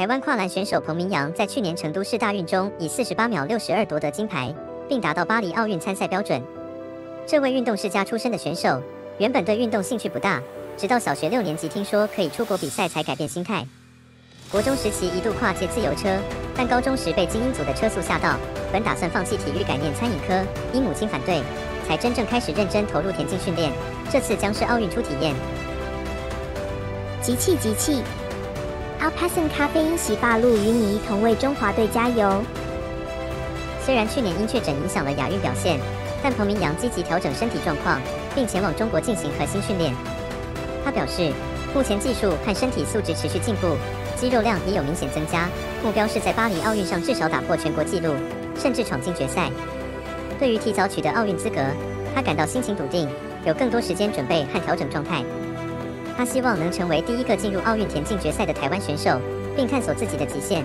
台湾跨栏选手彭明阳在去年成都市大运中以四十八秒六十二夺得金牌，并达到巴黎奥运参赛标准。这位运动世家出身的选手，原本对运动兴趣不大，直到小学六年级听说可以出国比赛，才改变心态。国中时期一度跨界自由车，但高中时被精英组的车速吓到，本打算放弃体育，改念餐饮科，因母亲反对，才真正开始认真投入田径训练。这次将是奥运初体验。集气集气。Alpacin 咖啡因洗发露与你一同为中华队加油。虽然去年因确诊影响了亚运表现，但彭明阳积极调整身体状况，并前往中国进行核心训练。他表示，目前技术和身体素质持续进步，肌肉量也有明显增加，目标是在巴黎奥运上至少打破全国纪录，甚至闯进决赛。对于提早取得奥运资格，他感到心情笃定，有更多时间准备和调整状态。他希望能成为第一个进入奥运田径决赛的台湾选手，并探索自己的极限。